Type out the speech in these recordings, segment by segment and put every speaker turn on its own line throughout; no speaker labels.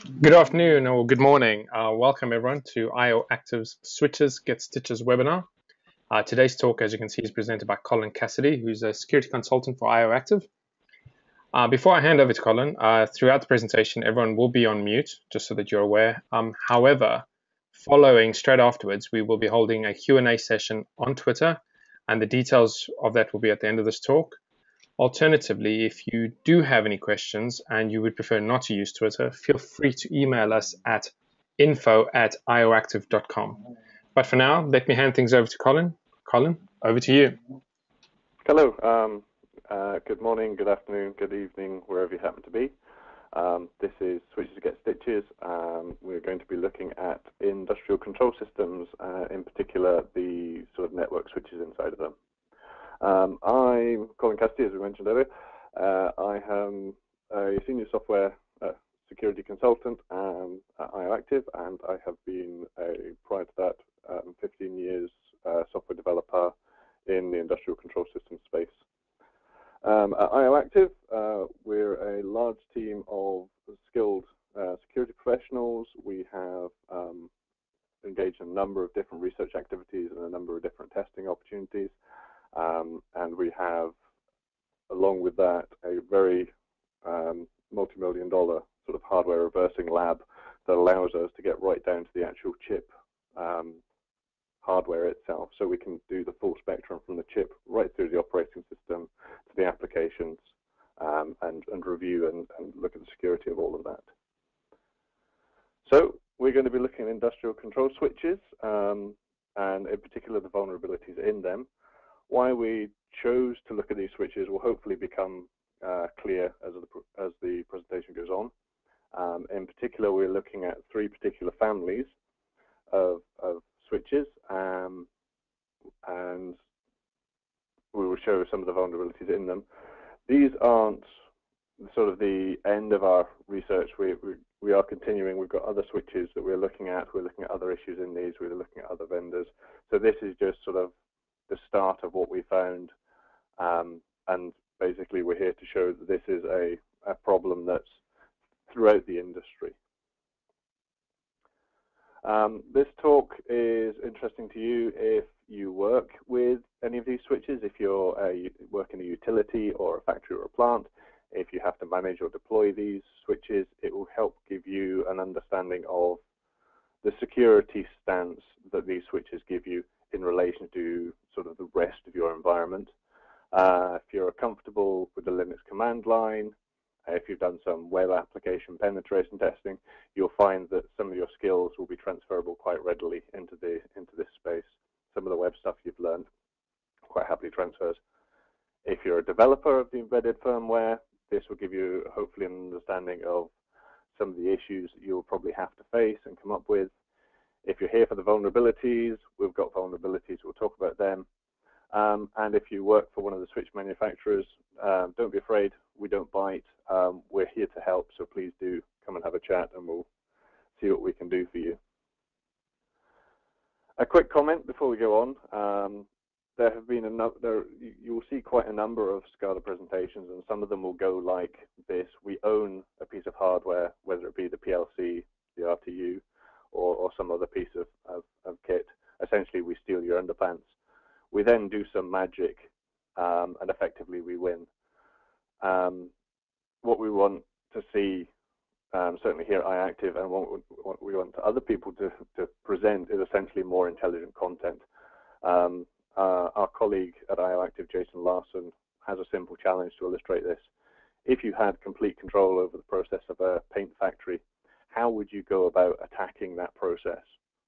Good afternoon or good morning. Uh, welcome everyone to IO Active's Switches Get Stitches webinar. Uh, today's talk, as you can see, is presented by Colin Cassidy, who's a security consultant for IO Active. Uh, before I hand over to Colin, uh, throughout the presentation, everyone will be on mute, just so that you're aware. Um, however, following straight afterwards, we will be holding a Q&A session on Twitter, and the details of that will be at the end of this talk. Alternatively, if you do have any questions and you would prefer not to use Twitter, feel free to email us at info at ioactive.com. But for now, let me hand things over to Colin. Colin, over to you.
Hello. Um, uh, good morning, good afternoon, good evening, wherever you happen to be. Um, this is Switches to Get Stitches. Um, we're going to be looking at industrial control systems, uh, in particular the sort of network switches inside of them. Um, I'm Colin Cassidy, as we mentioned earlier. Uh, I am a senior software uh, security consultant um, at IOActive, and I have been, a, prior to that, um, 15 years uh, software developer in the industrial control system space. Um, at IOActive, uh, we're a large team of skilled uh, security professionals. We have um, engaged in a number of different research activities and a number of different testing opportunities. Um, and we have, along with that, a very um, multi-million dollar sort of hardware reversing lab that allows us to get right down to the actual chip um, hardware itself. So we can do the full spectrum from the chip right through the operating system to the applications um, and, and review and, and look at the security of all of that. So we're going to be looking at industrial control switches um, and in particular the vulnerabilities in them. Why we chose to look at these switches will hopefully become uh, clear as the, as the presentation goes on. Um, in particular, we're looking at three particular families of, of switches, um, and we will show some of the vulnerabilities in them. These aren't sort of the end of our research. We, we, we are continuing. We've got other switches that we're looking at. We're looking at other issues in these. We're looking at other vendors. So this is just sort of the start of what we found. Um, and basically, we're here to show that this is a, a problem that's throughout the industry. Um, this talk is interesting to you if you work with any of these switches, if you're a, work in a utility or a factory or a plant, if you have to manage or deploy these switches, it will help give you an understanding of the security stance that these switches give you in relation to sort of the rest of your environment. Uh, if you're comfortable with the Linux command line, uh, if you've done some web application penetration testing, you'll find that some of your skills will be transferable quite readily into the into this space. Some of the web stuff you've learned quite happily transfers. If you're a developer of the embedded firmware, this will give you hopefully an understanding of some of the issues that you'll probably have to face and come up with. If you're here for the vulnerabilities, we've got vulnerabilities, we'll talk about them. Um, and if you work for one of the switch manufacturers, um, don't be afraid, we don't bite. Um, we're here to help, so please do come and have a chat and we'll see what we can do for you. A quick comment before we go on. Um, there have been a there, you will see quite a number of SCADA presentations, and some of them will go like this. We own a piece of hardware, whether it be the PLC, the RTU, or, or some other piece of, of, of, kit. Essentially, we steal your underpants. We then do some magic, um, and effectively we win. Um, what we want to see, um, certainly here at iActive, and what, what, we want other people to, to present is essentially more intelligent content. Uh, our colleague at iActive, Jason Larson, has a simple challenge to illustrate this. If you had complete control over the process of a paint factory, how would you go about attacking that process?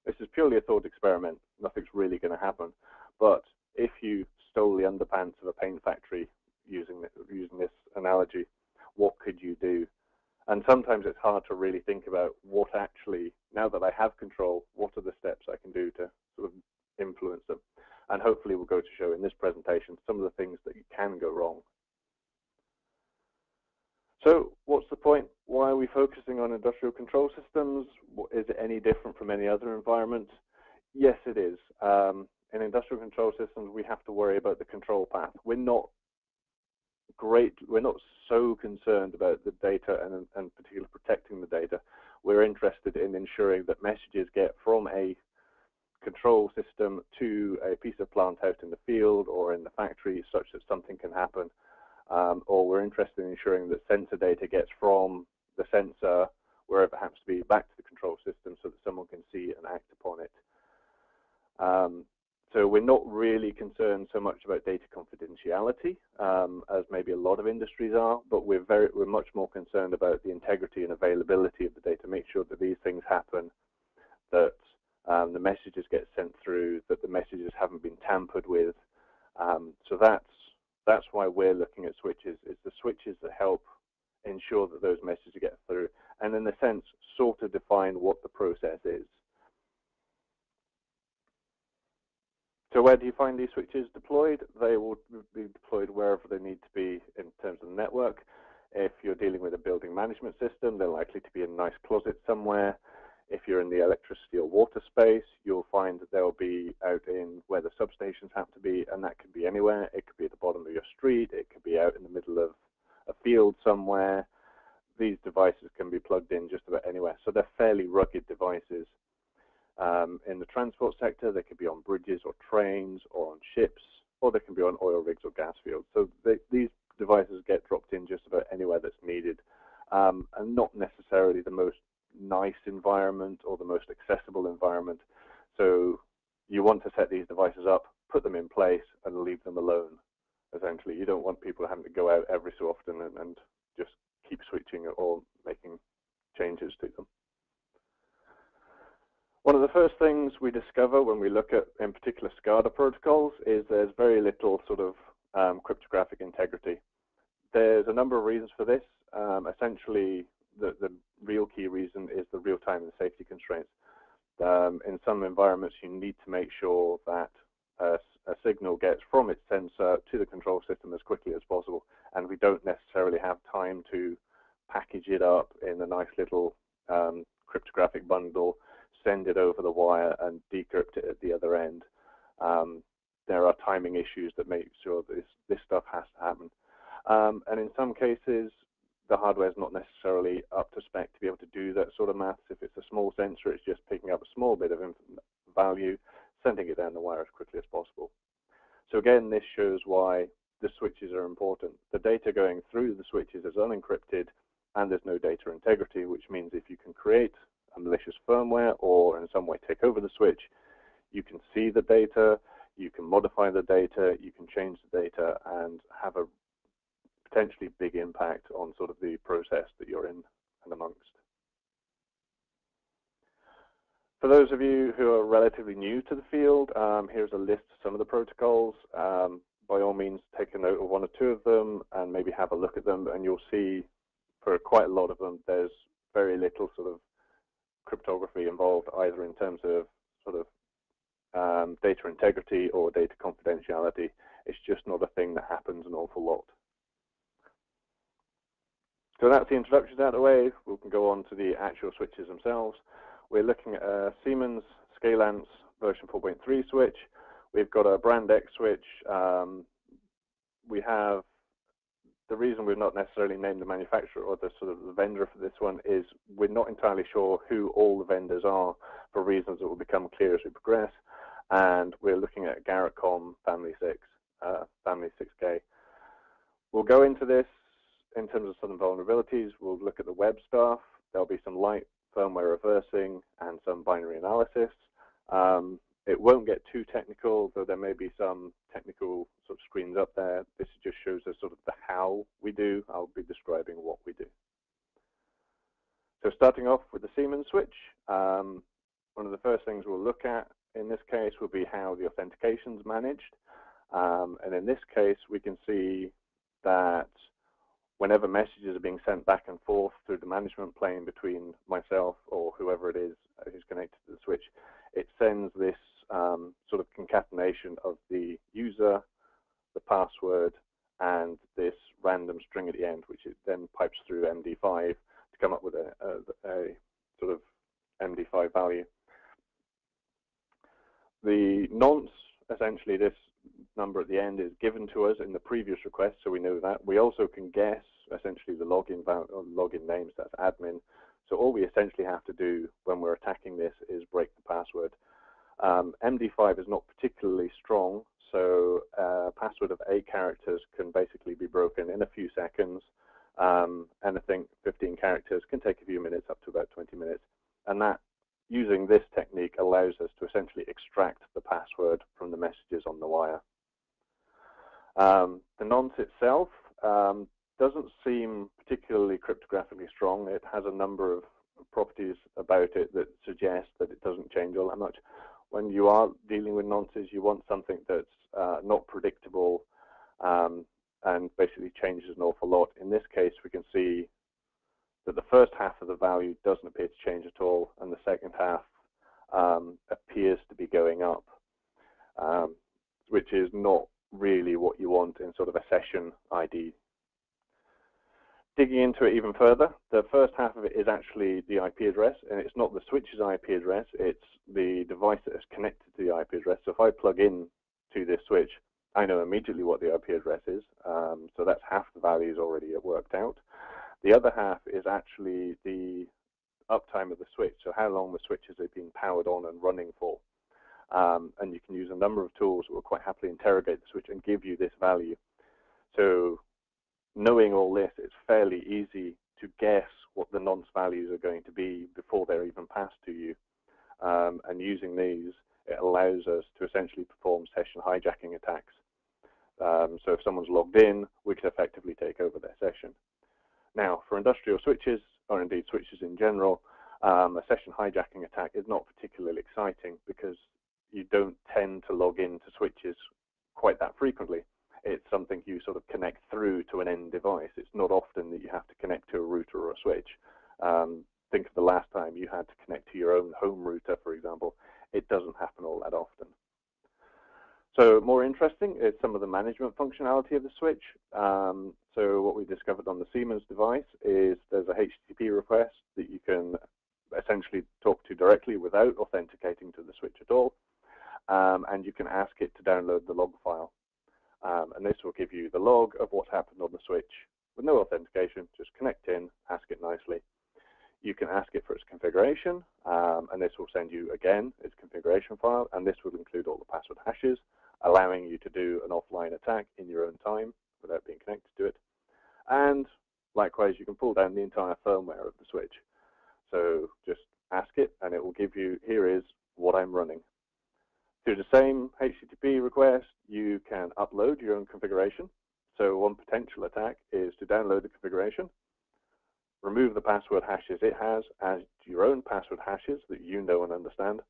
This is purely a thought experiment. Nothing's really going to happen. But if you stole the underpants of a paint factory using this, using this analogy, what could you do? And sometimes it's hard to really think about what actually, now that I have control, what are the steps I can do to sort of influence them? And hopefully we'll go to show in this presentation some of the things that you can go wrong so what's the point? Why are we focusing on industrial control systems? Is it any different from any other environment? Yes, it is. Um, in industrial control systems, we have to worry about the control path. We're not great, we're not so concerned about the data and, and particularly protecting the data. We're we're interested in ensuring that messages get from a control system to a piece of plant out in the field or in the factory such that something can happen. Um, or we're interested in ensuring that sensor data gets from the sensor, wherever it happens to be, back to the control system so that someone can see and act upon it. Um, so we're not really concerned so much about data confidentiality um, as maybe a lot of industries are, but we're very we're much more concerned about the integrity and availability of the data. Make sure that these things happen, that um, the messages get sent through, that the messages haven't been tampered with. Um, so that's that's why we're looking at switches. Is the switches that help ensure that those messages get through, and in a sense, sort of define what the process is. So where do you find these switches deployed? They will be deployed wherever they need to be in terms of the network. If you're dealing with a building management system, they're likely to be in a nice closet somewhere. If you're in the electricity or water space, you'll find that they'll be out in where the substations have to be, and that could be anywhere. It could be at the bottom of your street. It could be out in the middle of a field somewhere. These devices can be plugged in just about anywhere. So they're fairly rugged devices um, in the transport sector, they could be on bridges or trains or on ships, or they can be on oil rigs or gas fields. So they, these devices get dropped in just about anywhere that's needed, um, and not necessarily the most nice environment or the most accessible environment. So you want to set these devices up, put them in place, and leave them alone. Essentially, you don't want people having to go out every so often and, and just keep switching or making changes to them. One of the first things we discover when we look at, in particular, SCADA protocols is there's very little sort of um, cryptographic integrity. There's a number of reasons for this. Um, essentially, the, the, real key reason is the real-time and safety constraints. Um, in some environments, you need to make sure that a, a, signal gets from its sensor to the control system as quickly as possible, and we don't necessarily have time to package it up in a nice little um, cryptographic bundle send it over the wire and decrypt it at the other end. Um, there are timing issues that make sure this, this stuff has to happen. Um, and in some cases, the hardware is not necessarily up to spec to be able to do that sort of maths. If it's a small sensor, it's just picking up a small bit of value, sending it down the wire as quickly as possible. So again, this shows why the switches are important. The data going through the switches is unencrypted and there's no data integrity, which means if you can create a malicious firmware or in some way take over the switch, you can see the data, you can modify the data, you can change the data and have a potentially big impact on sort of the process that you're in and amongst. For those of you who are relatively new to the field, um, here's a list of some of the protocols. Um, by all means, take a note of one or two of them and maybe have a look at them and you'll see for quite a lot of them, there's very little sort of cryptography involved, either in terms of sort of um, data integrity or data confidentiality. It's just not a thing that happens an awful lot. So that's the introductions out of the way. We can go on to the actual switches themselves. We're looking at a Siemens Scalance version 4.3 switch. We've got a brand X switch. Um, we have the reason we've not necessarily named the manufacturer or the sort of the vendor for this one is we're not entirely sure who all the vendors are for reasons that will become clear as we progress. And we're looking at Garrettcom Family 6, uh, Family 6K. We'll go into this in terms of some vulnerabilities. We'll look at the web stuff. There'll be some light firmware reversing and some binary analysis. Um, it won't get too technical, though there may be some technical sort of screens up there. This just shows us sort of the how we do. I'll be describing what we do. So starting off with the Siemens switch, um, one of the first things we'll look at in this case will be how the authentication is managed. Um, and in this case, we can see that whenever messages are being sent back and forth through the management plane between myself or whoever it is who's connected to the switch, it sends this um, sort of concatenation of the user, the password, and this random string at the end, which it then pipes through MD5 to come up with a, a, a sort of MD5 value. The nonce, essentially this number at the end is given to us in the previous request, so we know that. We also can guess essentially the login login names, that's admin, So all we essentially have to do when we're attacking this is break the password. Um, MD5 is not particularly strong, so a password of eight characters can basically be broken in a few seconds. Um, anything 15 characters can take a few minutes, up to about 20 minutes. And that, using this technique, allows us to essentially extract the password from the messages on the wire. Um, the nonce itself um, doesn't seem particularly cryptographically strong. It has a number of properties about it that suggest that it doesn't change all that much. When you are dealing with nonces, you want something that's uh, not predictable um, and basically changes an awful lot. In this case, we can see that the first half of the value doesn't appear to change at all, and the second half um, appears to be going up, um, which is not really what you want in sort of a session ID. Digging into it even further, the first half of it is actually the IP address, and it's not the switch's IP address, it's the device that is connected to the IP address. So if I plug in to this switch, I know immediately what the IP address is, um, so that's half the values already worked out. The other half is actually the uptime of the switch, so how long the switches are being powered on and running for. Um, and you can use a number of tools that will quite happily interrogate the switch and give you this value. So knowing all this, it's fairly easy to guess what the nonce values are going to be before they're even passed to you. Um, and using these, it allows us to essentially perform session hijacking attacks. Um, so if someone's logged in, we can effectively take over their session. Now, for industrial switches, or indeed switches in general, um, a session hijacking attack is not particularly exciting because you don't tend to log into switches quite that frequently. It's something you sort of connect through to an end device. It's not often that you have to connect to a router or a switch. Um, think of the last time you had to connect to your own home router, for example. It doesn't happen all that often. So more interesting is some of the management functionality of the switch. Um, so what we discovered on the Siemens device is there's a HTTP request that you can essentially talk to directly without authenticating to the switch at all um, and you can ask it to download the log file. Um, and this will give you the log of what's happened on the switch with no authentication, just connect in, ask it nicely. You can ask it for its configuration, um, and this will send you, again, its configuration file, and this will include all the password hashes, allowing you to do an offline attack in your own time without being connected to it. And likewise, you can pull down the entire firmware of the switch. So just ask it, and it will give you, here is what I'm running. Through the same HTTP request, you can upload your own configuration. So one potential attack is to download the configuration, remove the password hashes it has as your own password hashes that you know and understand,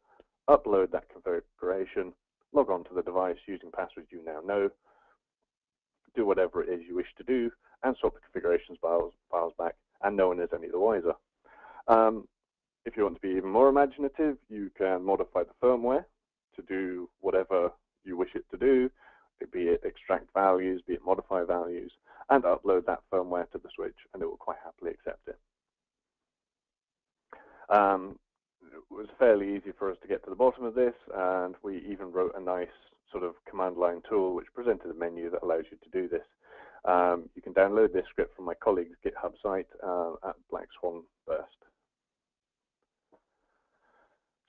upload that configuration, log on to the device using passwords you now know, do whatever it is you wish to do, and swap the configurations files, files back, and no one is any the wiser. Um, if you want to be even more imaginative, you can modify the firmware to do whatever you wish it to do, be it extract values, be it modify values, and upload that firmware to the switch, and it will quite happily accept it. Um, it was fairly easy for us to get to the bottom of this, and we even wrote a nice sort of command line tool which presented a menu that allows you to do this. Um, you can download this script from my colleague's GitHub site uh, at Black Swan Burst.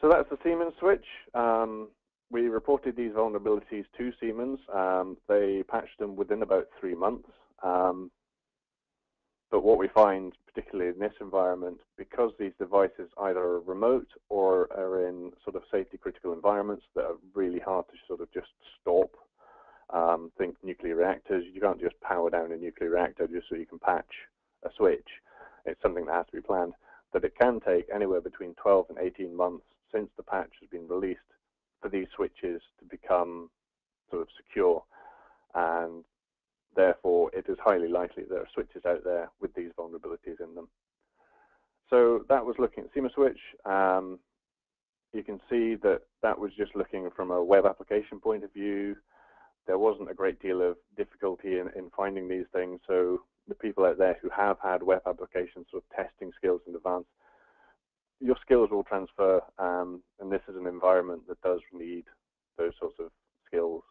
So that's the Siemens switch. Um, we reported these vulnerabilities to Siemens. Um, they patched them within about three months. Um, but what we find, particularly in this environment, because these devices either are remote or are in sort of safety critical environments that are really hard to sort of just stop. Um, think nuclear reactors. You can't just power down a nuclear reactor just so you can patch a switch. It's something that has to be planned. That it can take anywhere between 12 and 18 months since the patch has been released for these switches to become sort of secure and therefore it is highly likely there are switches out there with these vulnerabilities in them. So that was looking at Siemens Switch. Um, you can see that that was just looking from a web application point of view. There wasn't a great deal of difficulty in, in finding these things. So the people out there who have had web applications sort of testing skills in advance your skills will transfer, um, and this is an environment that does need those sorts of skills.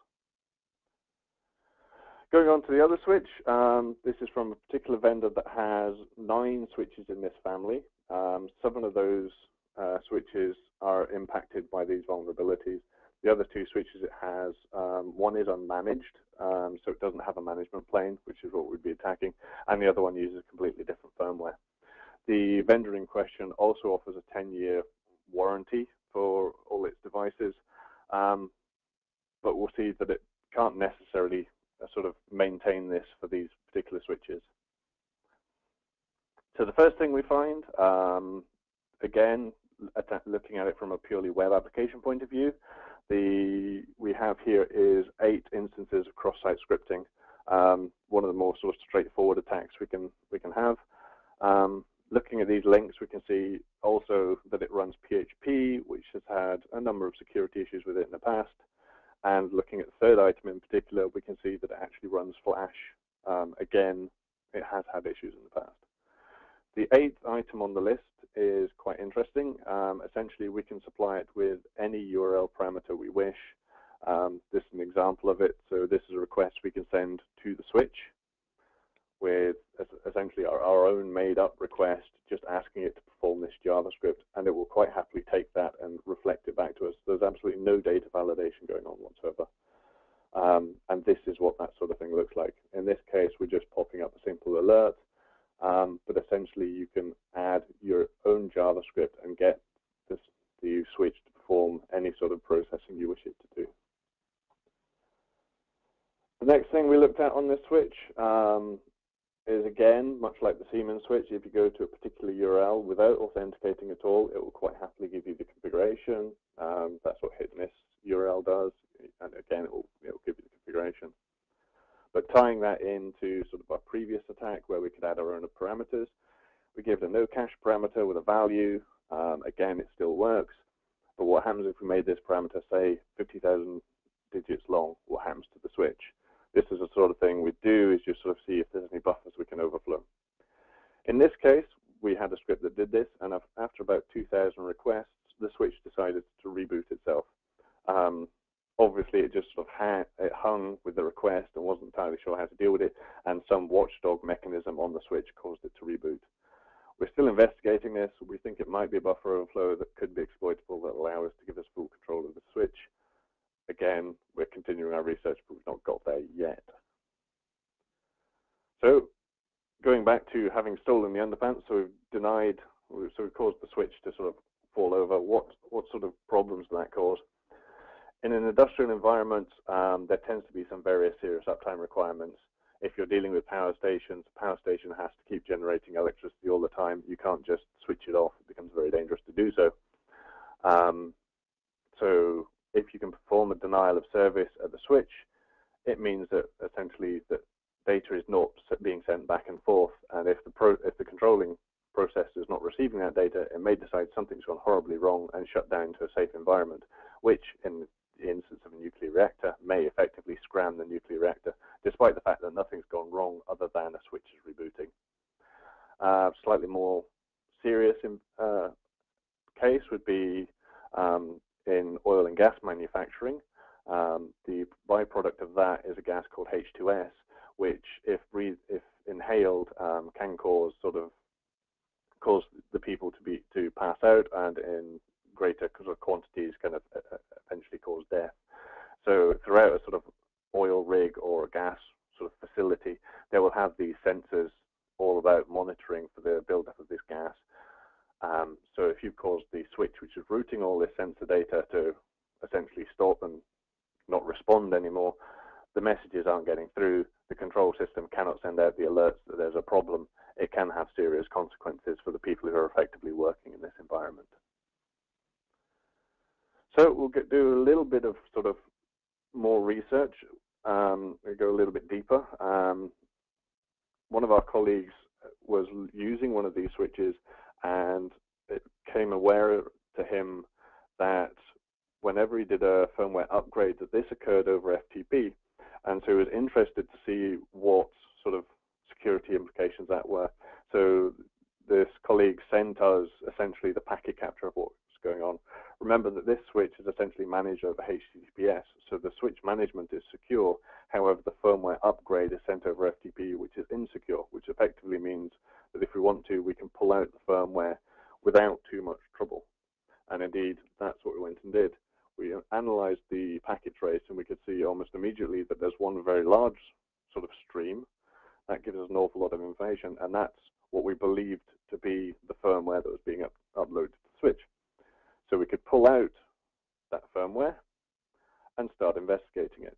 Going on to the other switch, um, this is from a particular vendor that has nine switches in this family. Um, some of those uh, switches are impacted by these vulnerabilities. The other two switches it has, um, one is unmanaged, um, so it doesn't have a management plane, which is what we'd be attacking, and the other one uses completely different firmware. The vendor in question also offers a 10-year warranty for all its devices, um, but we'll see that it can't necessarily uh, sort of maintain this for these particular switches. So the first thing we find, um, again, looking at it from a purely web application point of view, the we have here is eight instances of cross-site scripting. Um, one of the more sort of straightforward attacks we can we can have. Um, looking at these links, we can see also that it runs PHP, which has had a number of security issues with it in the past. And looking at the third item in particular, we can see that it actually runs Flash. Um, again, it has had issues in the past. The eighth item on the list is quite interesting. Um, essentially, we can supply it with any URL parameter we wish. Um, this is an example of it. So this is a request we can send to the switch with essentially our, our own made up request, just asking it to perform this JavaScript, and it will quite happily take that and reflect it back to us. There's absolutely no data validation going on whatsoever. Um, and this is what that sort of thing looks like. In this case, we're just popping up a simple alert um, but essentially, you can add your own JavaScript and get this, the switch to perform any sort of processing you wish it to do. The next thing we looked at on this switch um, is again, much like the Siemens switch, if you go to a particular URL without authenticating at all, it will quite happily give you the configuration. Um, that's what hit miss URL does. And again, it will, it will give you the configuration. But tying that into sort of our previous attack where we could add our own parameters, we give it a no cache parameter with a value. Um, again, it still works. But what happens if we made this parameter, say, 50,000 digits long? What happens to the switch? This is the sort of thing we do is just sort of see if there's any buffers we can overflow. In this case, we had a script that did this, and after about 2,000 requests, the switch decided to reboot itself. Um, obviously it just sort of had, it hung with the request and wasn't entirely sure how to deal with it, and some watchdog mechanism on the switch caused it to reboot. We're still investigating this. We think it might be a buffer overflow that could be exploitable that allow us to give us full control of the switch. Again, we're continuing our research, but we've not got there yet. So going back to having stolen the underpants, so we've denied, so we've caused the switch to sort of fall over. What, what sort of problems does that cause? in an industrial environment, um, there tends to be some various serious uptime requirements. If you're dealing with power stations, a power station has to keep generating electricity all the time. You can't just switch it off. It becomes very dangerous to do so. Um, so if you can perform a denial of service at the switch, it means that essentially that data is not being sent back and forth. And if the, pro, if the controlling process is not receiving that data, it may decide something's gone horribly wrong and shut down to a safe environment, which in the instance of a nuclear reactor may effectively scram the nuclear reactor, despite the fact that nothing's gone wrong other than a switch is rebooting. Uh, slightly more serious in, uh, case would be um, in oil and gas manufacturing. Um, the byproduct of that is a gas called H2S, which, if breathed, if inhaled, um, can cause sort of cause the people to be to pass out, and in greater sort of quantities can eventually cause death. So throughout a sort of oil rig or a gas sort of facility, they will have these sensors all about monitoring for the buildup of this gas. Um, so if you've caused the switch, which is routing all this sensor data to essentially stop and not respond anymore, the messages aren't getting through. The control system cannot send out the alerts that there's a problem. It can have serious consequences for the people who are effectively working in this environment. So we'll get, do a little bit of sort of more research. Um, we go a little bit deeper. Um, one of our colleagues was using one of these switches, and it came aware to him that whenever he did a firmware upgrade, that this occurred over FTP, and so he was interested to see what sort of security implications that were. So this colleague sent us essentially the packet capture of what was going on. Remember that this switch is essentially managed over HTTPS, so the switch management is secure. However, the firmware upgrade is sent over FTP, which is insecure, which effectively means that if we want to, we can pull out the firmware without too much trouble. And indeed, that's what we went and did. We analyzed the packet trace and we could see almost immediately that there's one very large sort of stream. That gives us an awful lot of information, and that's what we believed to be the firmware that was being up uploaded to the switch. So we could pull out that firmware and start investigating it.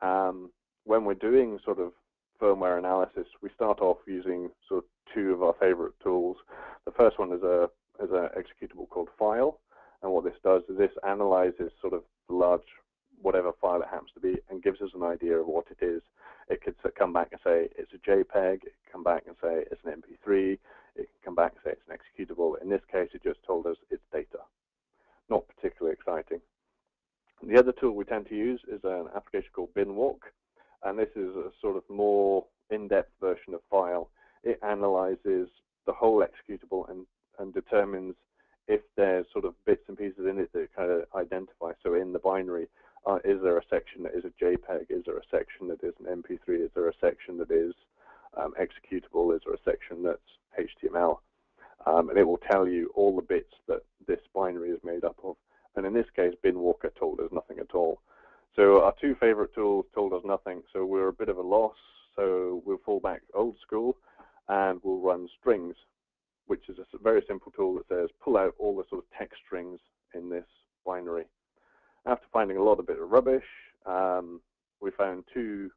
Um, when we're doing sort of firmware analysis, we start off using sort of two of our favorite tools. The first one is a is an executable called file, and what this does is this analyzes sort of large whatever file it happens to be and gives us an idea of what it is. It could come back and say it's a JPEG. It can come back and say it's an MP3. It can come back and say it's an executable. In this case, it just told us it's data. Not particularly exciting. The other tool we tend to use is an application called binwalk, and this is a sort of more in-depth version of file. It analyzes the whole executable and, and determines if there's sort of bits and pieces in it that kind of identify. So in the binary, uh, is there a section that is a JPEG? Is there a section that is an MP3? Is there a section that is um, executable? Is there a section that's HTML? Um, and it will tell you all the bits that this binary is made up of. And in this case, Binwalker told us nothing at all. So our two favorite tools told us nothing. So we're a bit of a loss. So we'll fall back old school and we'll run strings, which is a very simple tool that says pull out all the sort of text strings in this binary. After finding a lot of bit of rubbish, um, we found two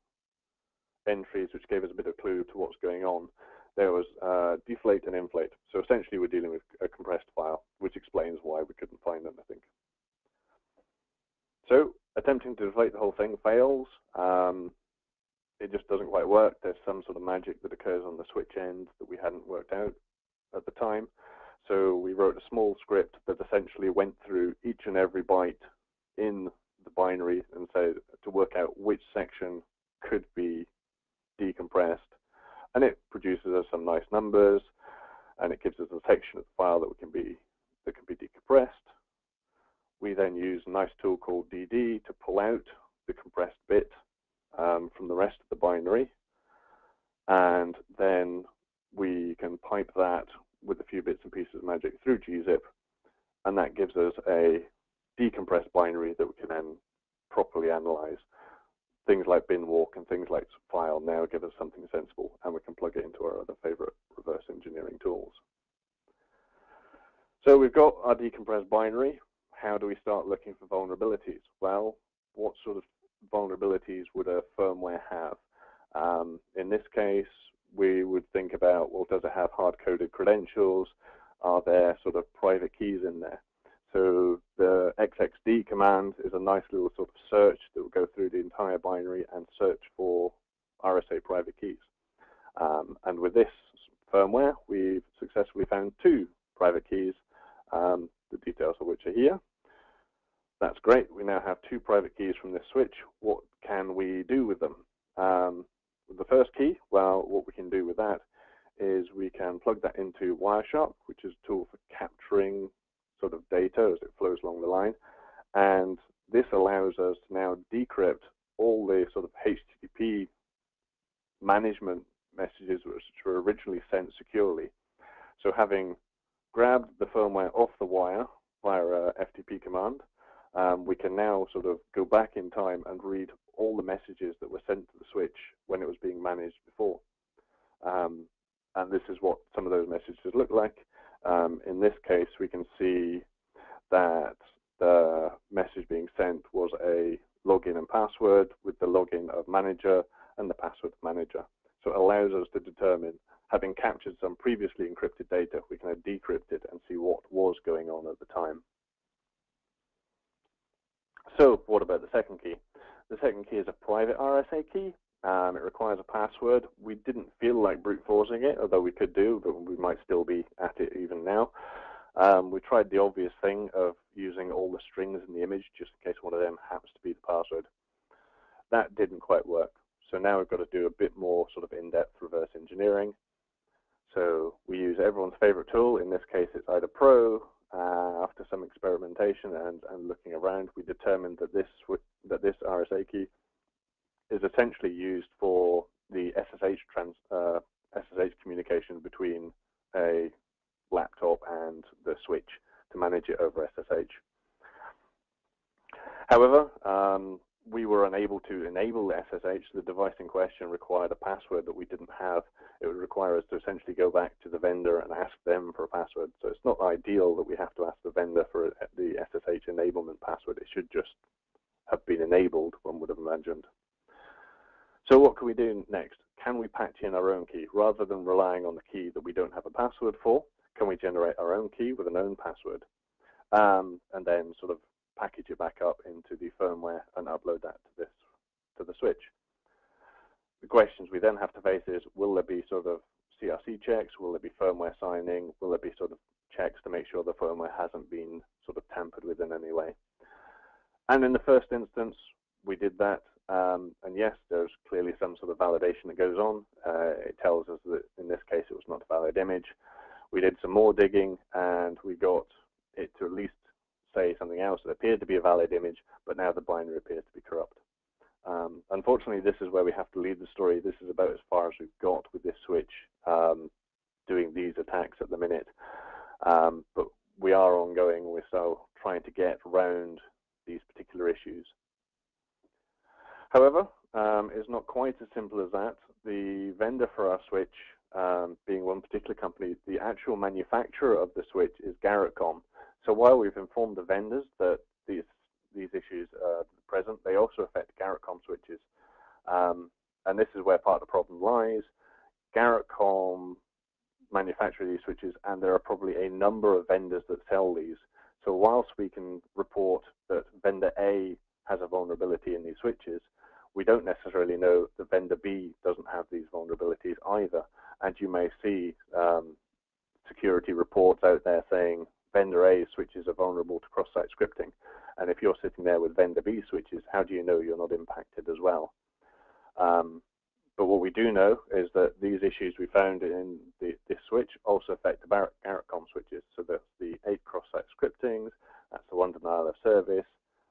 entries which gave us a bit of clue to what's going on. There was uh, deflate and inflate. So essentially we're dealing with a compressed file, which explains why we couldn't find them, I think. So attempting to deflate the whole thing fails. Um, it just doesn't quite work. There's some sort of magic that occurs on the switch end that we hadn't worked out at the time. So we wrote a small script that essentially went through each and every byte in the binary and said to work out which section could be decompressed. And it produces us some nice numbers and it gives us a section of the file that can be that can be decompressed. We then use a nice tool called DD to pull out the compressed bit um, from the rest of the binary. And then we can pipe that with a few bits and pieces of magic through gzip. And that gives us a decompressed binary that we can then properly analyze. Things like binwalk and things like file now give us something sensible, and we can plug it into our other favorite reverse engineering tools. So we've got our decompressed binary how do we start looking for vulnerabilities? Well, what sort of vulnerabilities would a firmware have? Um, in this case, we would think about, well, does it have hard-coded credentials? Are there sort of private keys in there? So the xxd command is a nice little sort of search that will go through the entire binary and search for RSA private keys. Um, and with this firmware, we've successfully found two private keys, um, the details of which are here. That's great. We now have two private keys from this switch. What can we do with them? Um, the first key, well, what we can do with that is we can plug that into Wireshark, which is a tool for capturing sort of data as it flows along the line. And this allows us to now decrypt all the sort of HTTP management messages which were originally sent securely. So having grabbed the firmware off the wire via a FTP command, um, we can now sort of go back in time and read all the messages that were sent to the switch when it was being managed before. Um, and this is what some of those messages look like. Um, in this case, we can see that the message being sent was a login and password with the login of manager and the password manager. So it allows us to determine, having captured some previously encrypted data, we can decrypt it and see what was going on at the time. So what about the second key? The second key is a private RSA key. Um, it requires a password. We didn't feel like brute forcing it, although we could do, but we might still be at it even now. Um, we tried the obvious thing of using all the strings in the image just in case one of them happens to be the password. That didn't quite work. So now we've got to do a bit more sort of in-depth reverse engineering. So we use everyone's favorite tool. In this case, it's either Pro uh, after some experimentation and, and looking around, we determined that this that this RSA key is essentially used for the SSH trans uh, SSH communication between a laptop and the switch to manage it over SSH. However, um, unable to enable SSH. The device in question required a password that we didn't have. It would require us to essentially go back to the vendor and ask them for a password. So it's not ideal that we have to ask the vendor for the SSH enablement password. It should just have been enabled, one would have imagined. So what can we do next? Can we patch in our own key? Rather than relying on the key that we don't have a password for, can we generate our own key with a known password? Um, and then sort of package it back up into the firmware and upload that to this to the switch. The questions we then have to face is, will there be sort of CRC checks? Will there be firmware signing? Will there be sort of checks to make sure the firmware hasn't been sort of tampered with in any way? And in the first instance, we did that. Um, and yes, there's clearly some sort of validation that goes on. Uh, it tells us that in this case, it was not a valid image. We did some more digging and we got it to at least say something else that appeared to be a valid image, but now the binary appears to be corrupt. Um, unfortunately, this is where we have to leave the story. This is about as far as we've got with this switch um, doing these attacks at the minute. Um, but we are ongoing. We're still trying to get around these particular issues. However, um, it's not quite as simple as that. The vendor for our switch, um, being one particular company, the actual manufacturer of the switch is Garrettcom. So while we've informed the vendors that these these issues are present, they also affect Garrettcom switches. Um, and this is where part of the problem lies. Garrettcom manufacture these switches, and there are probably a number of vendors that sell these. So whilst we can report that vendor A has a vulnerability in these switches, we don't necessarily know that vendor B doesn't have these vulnerabilities either. And you may see um, security reports out there saying vendor A switches are vulnerable to cross-site scripting. And if you're sitting there with vendor B switches, how do you know you're not impacted as well? Um, but what we do know is that these issues we found in the, this switch also affect the Garrettcom switches. So that's the eight cross-site scriptings, that's the one denial of service,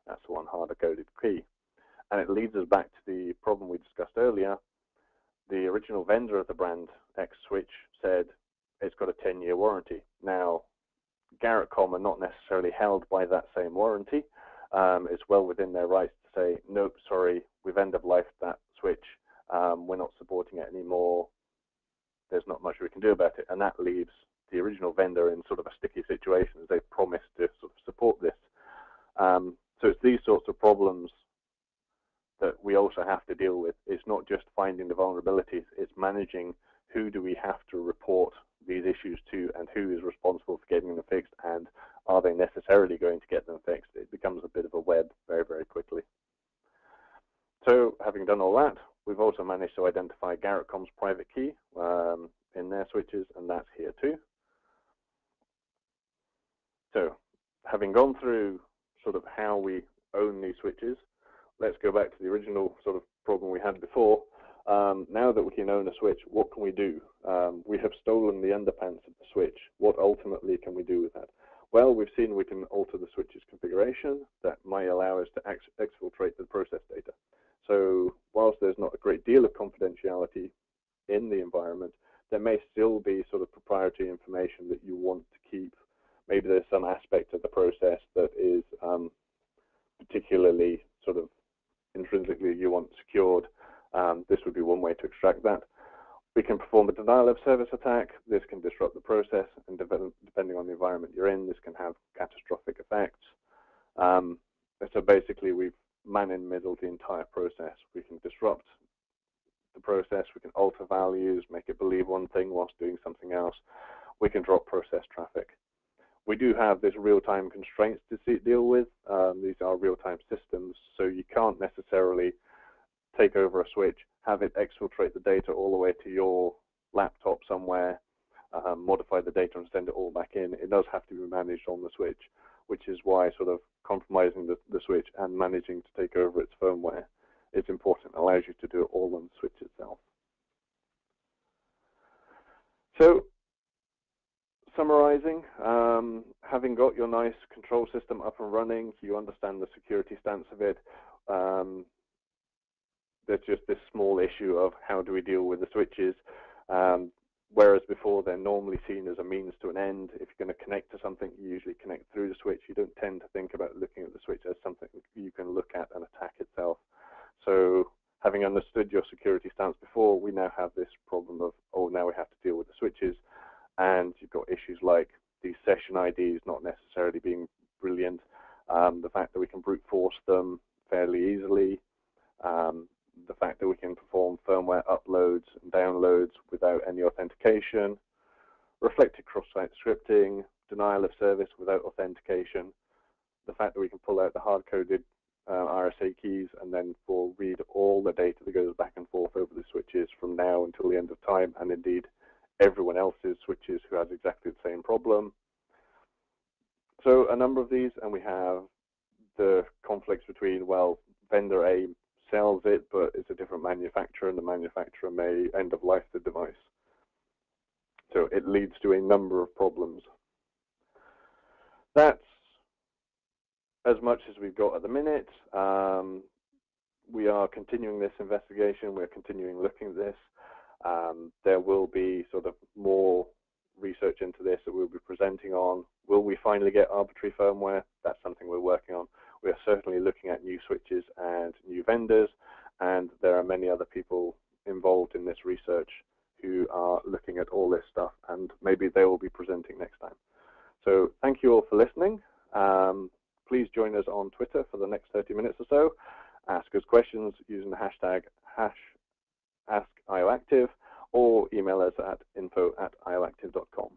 that's the one hard-coded key. And it leads us back to the problem we discussed earlier. The original vendor of the brand X switch said it's got a 10-year warranty. Now, Garrettcom are not necessarily held by that same warranty. Um, it's well within their rights to say, nope, sorry, we've end of life that switch. Um, we're not supporting it anymore. There's not much we can do about it. And that leaves the original vendor in sort of a sticky situation as they promised to sort of support this. Um, so it's these sorts of problems that we also have to deal with. It's not just finding the vulnerabilities, it's managing who do we have to report these issues to and who is responsible for getting them fixed and are they necessarily going to get them fixed? It becomes a bit of a web very, very quickly. So having done all that, we've also managed to identify Garrettcom's private key um, in their switches, and that's here too. So having gone through sort of how we own these switches, let's go back to the original sort of problem we had before um, now that we can own a switch, what can we do? Um, we have stolen the underpants of the switch. What ultimately can we do with that? Well, we've seen we can alter the switch's configuration. That might allow us to ex exfiltrate the process data. So whilst there's not a great deal of confidentiality in the environment, there may still be sort of proprietary information that you want to keep. Maybe there's some aspect of the process that is um, particularly sort of intrinsically you want secured um, this would be one way to extract that. We can perform a denial of service attack. This can disrupt the process, and depending on the environment you're in, this can have catastrophic effects. Um, so basically, we've man-in-middle the entire process. We can disrupt the process. We can alter values, make it believe one thing whilst doing something else. We can drop process traffic. We do have this real-time constraints to see, deal with. Um, these are real-time systems, so you can't necessarily take over a switch, have it exfiltrate the data all the way to your laptop somewhere, um, modify the data and send it all back in. It does have to be managed on the switch, which is why sort of compromising the, the switch and managing to take over its firmware is important. It allows you to do it all on the switch itself. So summarizing, um, having got your nice control system up and running, you understand the security stance of it, um, there's just this small issue of how do we deal with the switches. Um, whereas before they're normally seen as a means to an end. If you're going to connect to something, you usually connect through the switch. You don't tend to think about looking at the switch as something you can look at and attack itself. So having understood your security stance before, we now have this problem of, oh, now we have to deal with the switches. And you've got issues like these session IDs not necessarily being brilliant, um, the fact that we can brute force them fairly easily, um, the fact that we can perform firmware uploads and downloads without any authentication, reflected cross-site scripting, denial of service without authentication, the fact that we can pull out the hard-coded uh, RSA keys and then for read all the data that goes back and forth over the switches from now until the end of time, and indeed everyone else's switches who has exactly the same problem. So a number of these, and we have the conflicts between, well, vendor A sells it, but it's a different manufacturer, and the manufacturer may end of life the device. So it leads to a number of problems. That's as much as we've got at the minute. Um, we are continuing this investigation. We're continuing looking at this. Um, there will be sort of more research into this that we'll be presenting on. Will we finally get arbitrary firmware? That's something we're working on. We are certainly looking at new switches and new vendors, and there are many other people involved in this research who are looking at all this stuff, and maybe they will be presenting next time. So thank you all for listening. Um, please join us on Twitter for the next 30 minutes or so. Ask us questions using the hashtag hash ask askioactive or email us at info at ioactive.com.